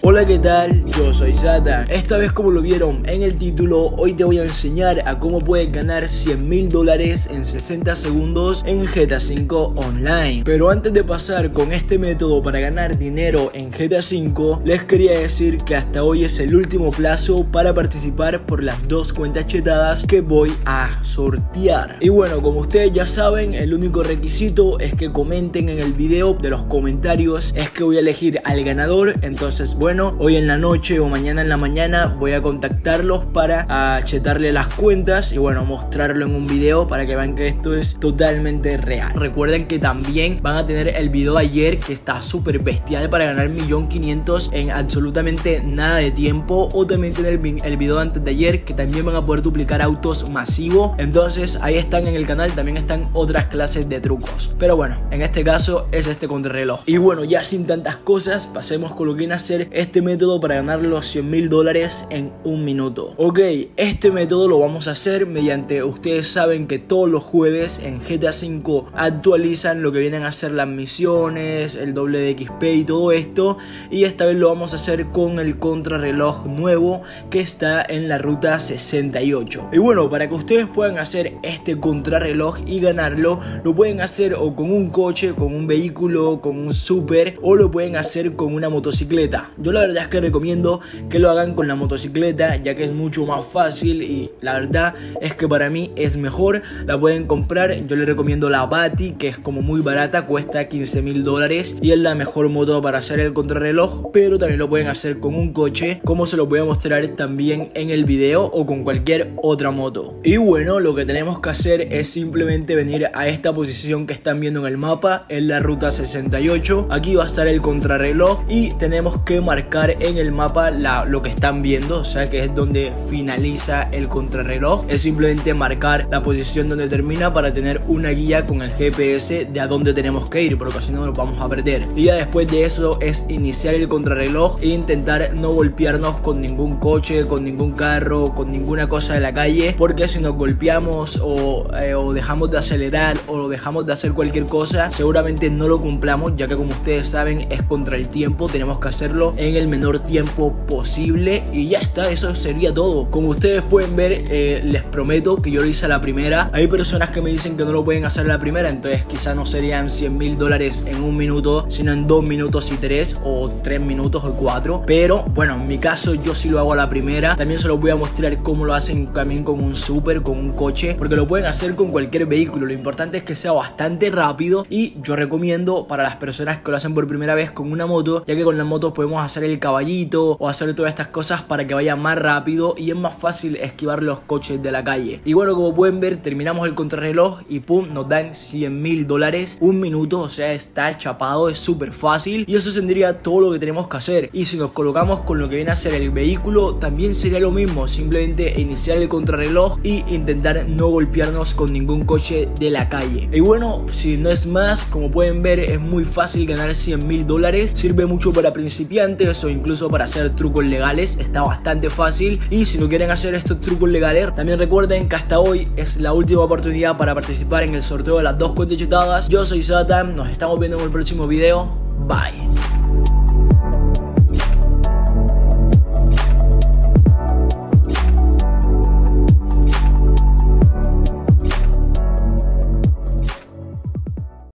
Hola qué tal, yo soy Satan Esta vez como lo vieron en el título Hoy te voy a enseñar a cómo puedes ganar 100 mil dólares en 60 segundos en GTA 5 Online. Pero antes de pasar con este método para ganar dinero en GTA 5 Les quería decir que hasta hoy es el último plazo para participar por las dos cuentas chetadas que voy a sortear. Y bueno, como ustedes ya saben, el único requisito es que comenten en el video de los comentarios Es que voy a elegir al ganador, entonces bueno hoy en la noche o mañana en la mañana voy a contactarlos para achetarle las cuentas y bueno, mostrarlo en un video para que vean que esto es totalmente real. Recuerden que también van a tener el video de ayer que está súper bestial para ganar 1.500.000 en absolutamente nada de tiempo o también tener el, el video antes de ayer que también van a poder duplicar autos masivos. Entonces ahí están en el canal, también están otras clases de trucos. Pero bueno, en este caso es este contrarreloj. Y bueno, ya sin tantas cosas, pasemos con lo que viene a ser este método para ganar los 100 mil dólares en un minuto. Ok, este método lo vamos a hacer mediante, ustedes saben que todos los jueves en GTA 5 actualizan lo que vienen a ser las misiones, el doble de XP y todo esto. Y esta vez lo vamos a hacer con el contrarreloj nuevo que está en la ruta 68. Y bueno, para que ustedes puedan hacer este contrarreloj y ganarlo, lo pueden hacer o con un coche, con un vehículo, con un super o lo pueden hacer con una motocicleta. La verdad es que recomiendo que lo hagan con la motocicleta ya que es mucho más fácil y la verdad es que para mí es mejor. La pueden comprar, yo les recomiendo la Bati que es como muy barata, cuesta 15 mil dólares y es la mejor moto para hacer el contrarreloj, pero también lo pueden hacer con un coche como se lo voy a mostrar también en el video o con cualquier otra moto. Y bueno, lo que tenemos que hacer es simplemente venir a esta posición que están viendo en el mapa, en la ruta 68. Aquí va a estar el contrarreloj y tenemos que marcar en el mapa lo que están viendo, o sea que es donde finaliza el contrarreloj. Es simplemente marcar la posición donde termina para tener una guía con el GPS de a dónde tenemos que ir, porque si no nos vamos a perder. Y ya después de eso es iniciar el contrarreloj e intentar no golpearnos con ningún coche, con ningún carro, con ninguna cosa de la calle, porque si nos golpeamos o, eh, o dejamos de acelerar o dejamos de hacer cualquier cosa, seguramente no lo cumplamos, ya que como ustedes saben es contra el tiempo, tenemos que hacerlo en el menor tiempo posible y ya está, eso sería todo. Como ustedes pueden ver, eh, les prometo que yo lo hice a la primera. Hay personas que me dicen que no lo pueden hacer a la primera, entonces quizá no serían 100 mil dólares en un minuto, sino en dos minutos y tres o tres minutos o cuatro. Pero bueno, en mi caso yo sí lo hago a la primera. También se los voy a mostrar cómo lo hacen también con un super, con un coche, porque lo pueden hacer con cualquier vehículo. Lo importante es que sea bastante rápido y yo recomiendo para las personas que lo hacen por primera vez con una moto, ya que con la moto podemos hacer el caballito o hacer todas estas cosas para que vaya más rápido y es más fácil esquivar los coches de la calle. Y bueno, como pueden ver, terminamos el contrarreloj y pum, nos dan 100 mil dólares, un minuto, o sea, está chapado, es súper fácil y eso tendría todo lo que tenemos que hacer. Y si nos colocamos con lo que viene a ser el vehículo, también sería lo mismo, simplemente iniciar el contrarreloj y intentar no golpearnos con ningún coche de la calle. Y bueno, si no es más, como pueden ver, es muy fácil ganar 100 mil dólares, sirve mucho para principiantes o incluso para hacer trucos legales. Está bastante fácil. Y si no quieren hacer estos trucos legales, también recuerden que hasta hoy es la última oportunidad para participar en el sorteo de las dos cuentas chetadas. Yo soy Satan, nos estamos viendo en el próximo video. Bye.